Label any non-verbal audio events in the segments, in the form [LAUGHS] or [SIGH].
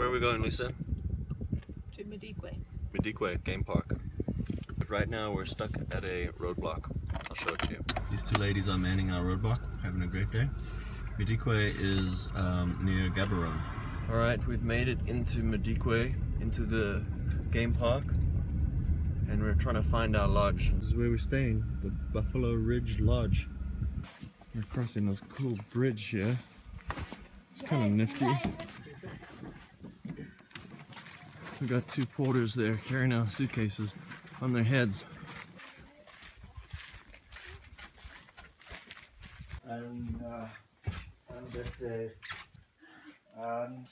Where are we going, Lisa? To Madikwe. Madikwe Game Park. But right now we're stuck at a roadblock. I'll show it to you. These two ladies are manning our roadblock, having a great day. Madikwe is um, near Gaborone. Alright, we've made it into Madikwe, into the game park. And we're trying to find our lodge. This is where we're staying, the Buffalo Ridge Lodge. We're crossing this cool bridge here. It's kind of nifty. We got two porters there carrying our suitcases on their heads. and uh, and that uh, and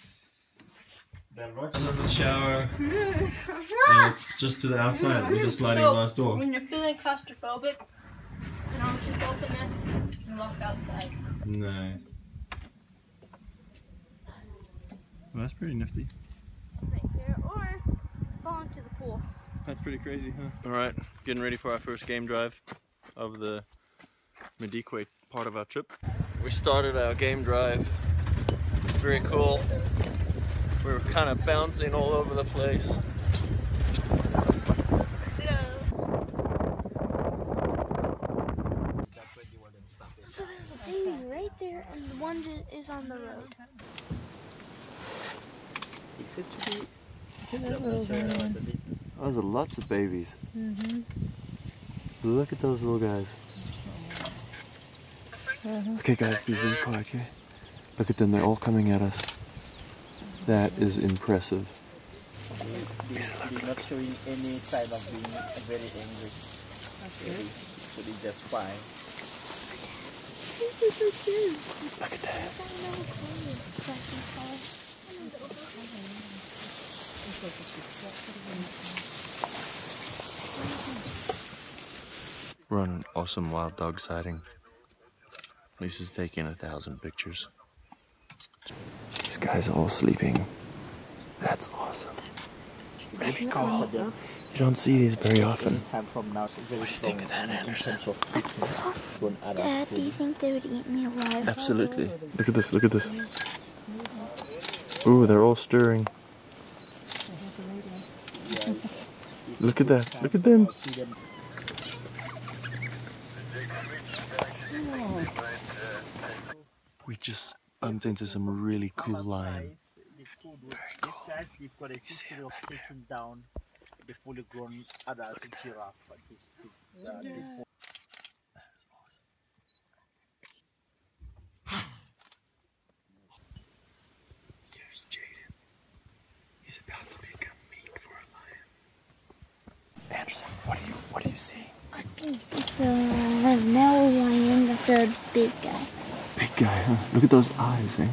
the lodge This is the shower. and it's just to the outside. We're just sliding So, glass door. When you're feeling claustrophobic, you can always just open this and walk outside. Nice. Well, that's pretty nifty. Right here or fall into the pool. That's pretty crazy, huh? All right, getting ready for our first game drive of the Madikwe part of our trip. We started our game drive. Very cool. We were kind of bouncing all over the place. So there's a baby right there, and the one is on the road. Those are lots of babies. Look at those little guys. Okay, guys, be very quiet, okay? Look at them, they're all coming at us. That is impressive. He's not showing any sign of being very angry. Okay. So he's just fine. Look at that. We're on an awesome wild dog sighting. Lisa's taking a thousand pictures. These guys are all sleeping. That's awesome. Really cool. You don't see these very often. Time from now, so very What do you think of that, in Anderson? terms of treatment to an. Dad, do you think they would eat me alive? Absolutely. Look at this, look at this. Ooh, they're all stirring. Look at that, look at them. We just bumped into some really cool lion. Very cool. These guys, they've got a history of taking down the fully grown adult giraffe. But this, this, uh, the Here's Jaden. He's about to become meat for a lion. Anderson, what do you what do you see? It's a male lion that's a big guy. Big guy, huh? Look at those eyes, eh?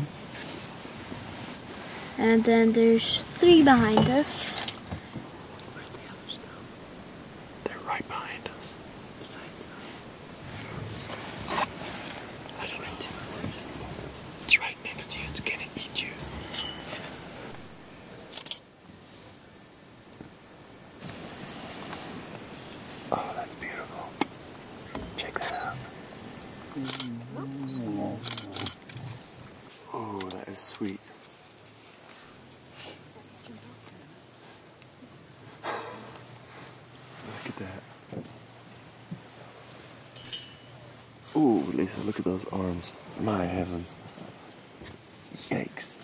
And then there's three behind us. Where's the others now? They're right behind us. Besides them. I don't know. It's right next to you. It's gonna eat you. Oh, that's beautiful. Check that out. Oh, that is sweet. Look at that. Oh, Lisa, look at those arms. My heavens. Yikes.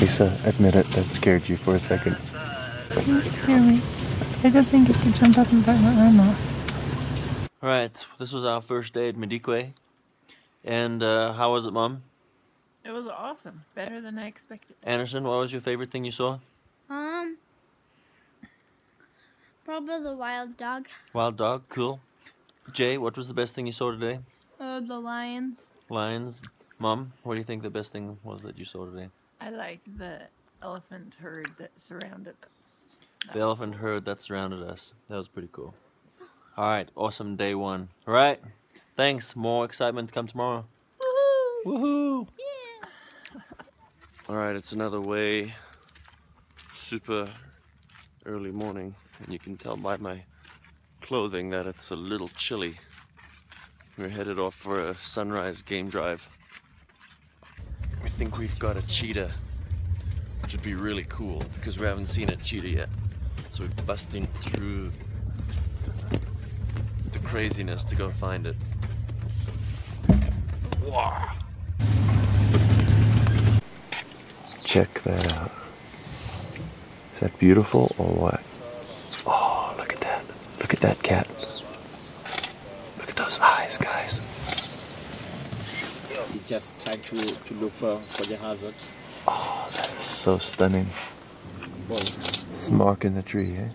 Lisa, admit it, that scared you for a second. Didn't scare me. I didn't think it could jump up and bite my arm off. Alright, this was our first day at Madikwe. And uh, how was it, Mom? It was awesome. Better than I expected. Anderson, what was your favorite thing you saw? Um, probably the wild dog. Wild dog, cool. Jay, what was the best thing you saw today? Oh, the lions. Lions. Mom, what do you think the best thing was that you saw today? I like the elephant herd that surrounded us. That The was elephant cool. herd that surrounded us. That was pretty cool. Alright, awesome day one. Alright, thanks. More excitement to come tomorrow. Woohoo! Woohoo! Yeah! Alright, it's another way. Super early morning, and you can tell by my clothing that it's a little chilly. We're headed off for a sunrise game drive. We think we've got a cheetah, which would be really cool because we haven't seen a cheetah yet. So we're busting through the craziness to go find it. Wow. Check that out. Is that beautiful or what? Oh, look at that. Look at that cat. Look at those eyes, guys. He just trying to, to look for, for the hazard. Oh, that is so stunning. It's marking the tree, eh?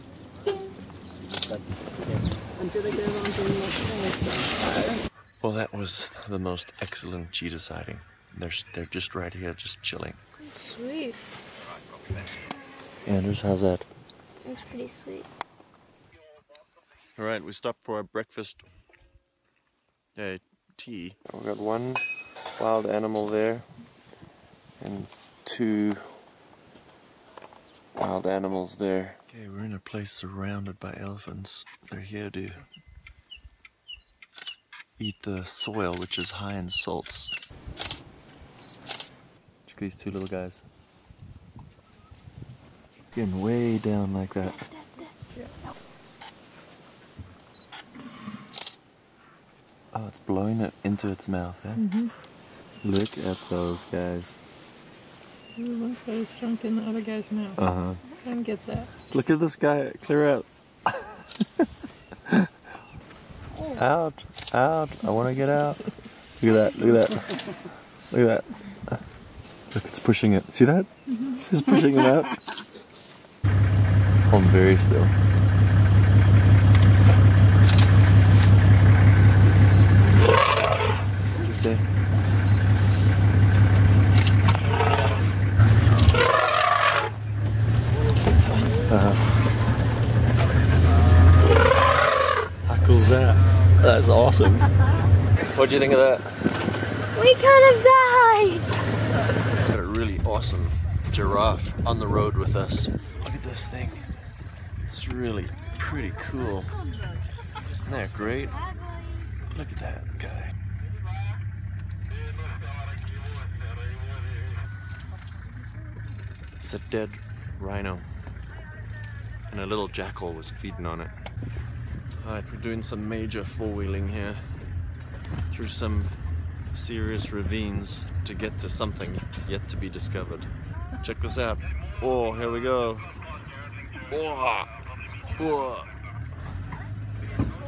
Well, that was the most excellent cheetah sighting. They're, they're just right here, just chilling. Sweet. Anders, how's that? That's pretty sweet. All right, we stopped for our breakfast uh, tea. We got one wild animal there and two wild animals there. Okay, we're in a place surrounded by elephants. They're here to eat the soil, which is high in salts. Check these two little guys. Getting way down like that. Oh, it's blowing it into its mouth, eh? Look at those guys. So one's got his trunk in the other guy's mouth. Uh huh. I don't get that. Look at this guy. Clear out. [LAUGHS] out. Out. I want to get out. Look at that. Look at that. Look at that. Look, it's pushing it. See that? It's pushing it out. Hold very still. Okay. How cool is that? That's awesome. What do you think of that? We could have died. Got a really awesome giraffe on the road with us. Look at this thing. It's really pretty cool. Isn't that great? Look at that guy. It's a dead rhino. And a little jackal was feeding on it. Alright, we're doing some major four-wheeling here. Through some serious ravines to get to something yet to be discovered. Check this out. Oh, here we go. Oh, oh.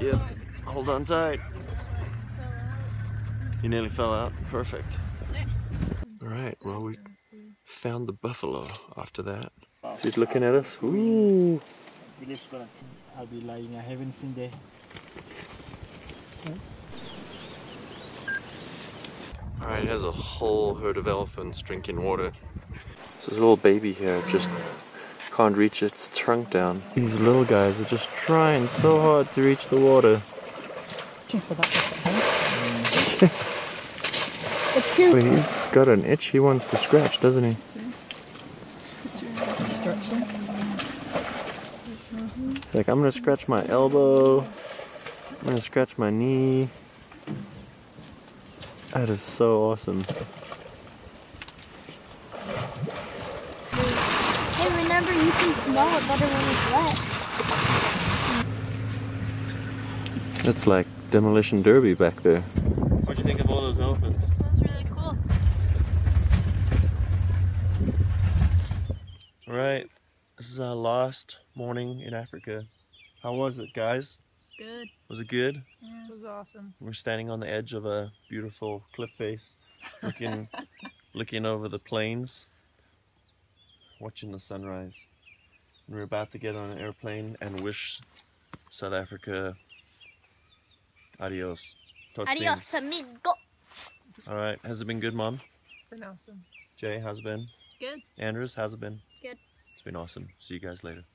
Yep, hold on tight. You nearly fell out. Perfect. Alright, well, we found the buffalo after that. See it looking at us? Ooh. Village gonna think I'll be lying. I haven't seen the Alright, there's a whole herd of elephants drinking water. So this little baby here just can't reach its trunk down. These little guys are just trying so hard to reach the water. [LAUGHS] But he's got an itch he wants to scratch, doesn't he? He's like, I'm gonna scratch my elbow. I'm gonna scratch my knee. That is so awesome. Hey, remember you can smell it better when it's wet. That's like demolition derby back there. What'd you think of all those elephants? That's really cool. Alright, this is our last morning in Africa. How was it, guys? Good. Was it good? Yeah, It was awesome. We're standing on the edge of a beautiful cliff face, looking, [LAUGHS] looking over the plains, watching the sunrise. And we're about to get on an airplane and wish South Africa adios. Tot ziens. Adios, amigo. All right, has it been good, Mom? It's been awesome. Jay, how's it been? Good. Andrews, how's it been? Good. Been awesome. See you guys later.